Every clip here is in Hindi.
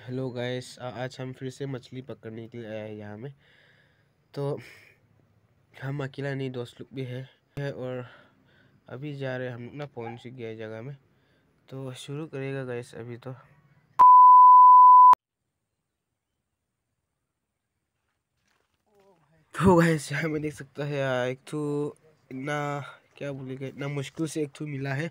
हेलो गाइस आज हम फिर से मछली पकड़ने के लिए आए हैं यहाँ में। तो हम अकेला नहीं, दोस्त लोग भी है। और अभी जा रहे हैं हम लोग ना पहुँच गए जगह में। तो शुरू करेगा गाइस अभी तो। तो गाइस यहाँ में देख सकता है एक तो इतना, क्या बोलेगा, इतना मुश्किल से एक तो मिला है।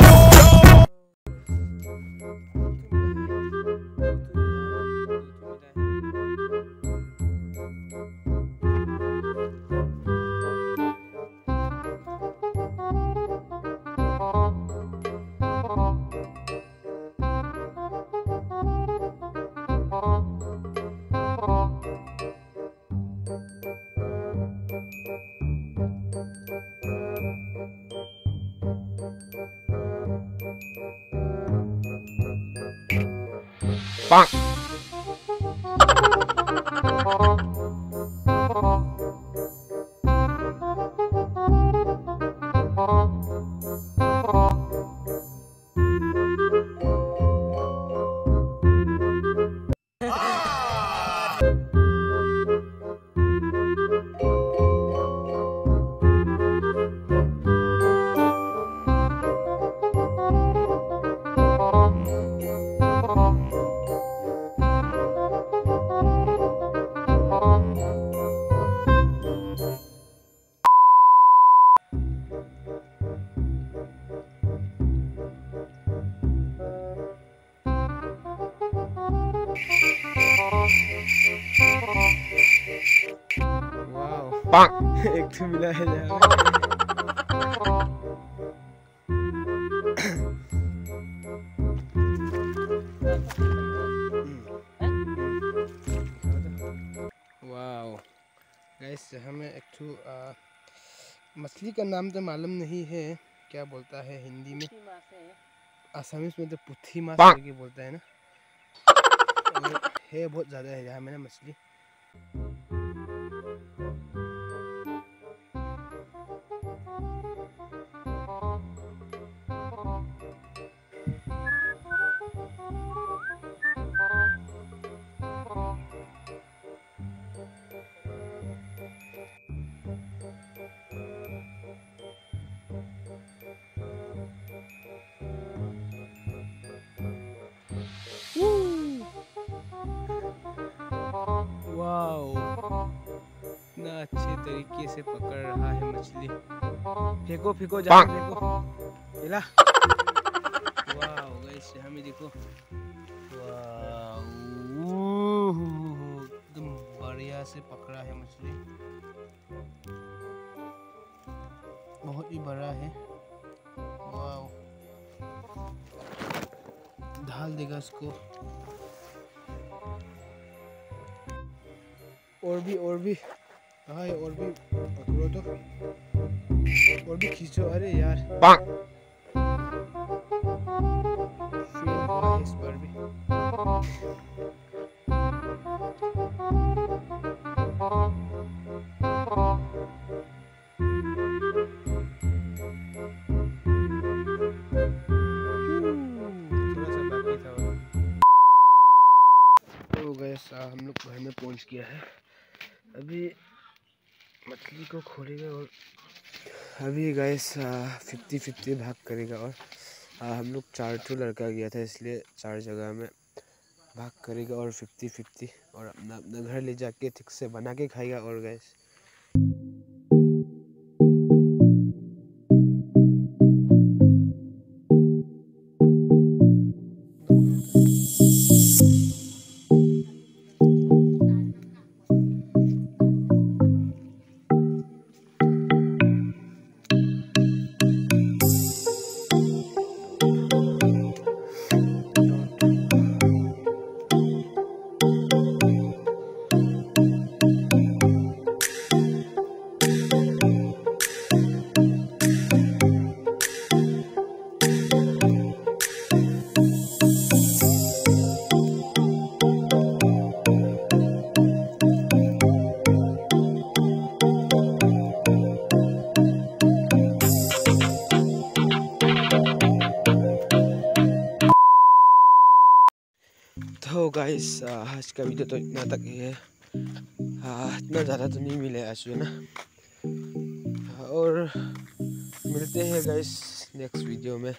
パン एक तो मिला है गैस हमें एक तो मछली का नाम तो मालूम नहीं है। क्या बोलता है हिंदी में? आसामीज में तो पुथी माछ करके बोलता है ना? है बहुत ज़्यादा है यहाँ मैंने मछली। अच्छे तरीके से पकड़ रहा है मछली। फेंको फेंको जा फेंको। मिला वाह गाइस हमें देखो। एकदम बढ़िया से पकड़ा है मछली। बहुत ही बड़ा है। वाह ढाल देगा उसको। और भी और भी। हाँ और भी पकड़ो तो। और भी खींचो अरे यार। इस पर भी तो हम लोग घर में पहुँच गया है। अभी मछली को खोलेगा और अभी गैस फिफ्टी फिफ्टी भाग करेगा और आ, हम लोग चार टू लड़का गया था इसलिए चार जगह में भाग करेगा और फिफ्टी फिफ्टी और अपना अपना घर ले जाके ठीक से बना के खाएगा और गैस गाइस आज का वीडियो तो इतना तक ही है। हाँ इतना ज़्यादा तो नहीं मिले आज, है ना? और मिलते हैं गाइस नेक्स्ट वीडियो में।